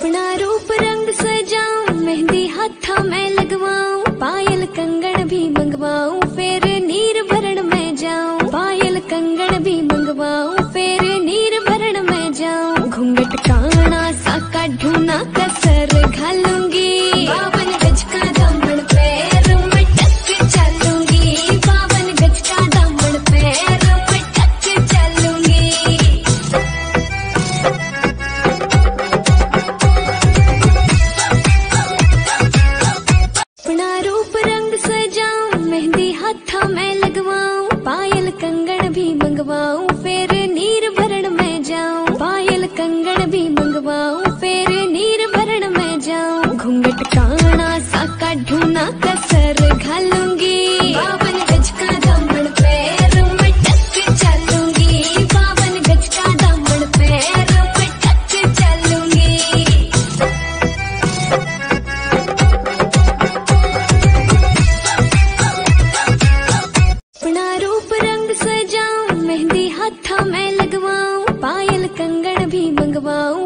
अपना रूप रंग सजाऊं, मेहंदी हाथा में लगवाऊं, पायल कंगन भी मंगवाऊं, फिर नीर भरण में जाऊँ, पायल कंगन भी मंगवाऊं, फिर नीर भरण में जाऊँ। घूंघट, काना सा का ना कसर मंगवाऊं, फिर नीर भरण में जाऊँ। पायल कंगन भी मंगवाऊं, फिर नीर भरण में जाऊँ। घूंघट काना सा का ढूना कसर घालूँगी रूप रंग मेहंदी हाथा में लगवाऊं पायल कंगन भी मंगवाऊं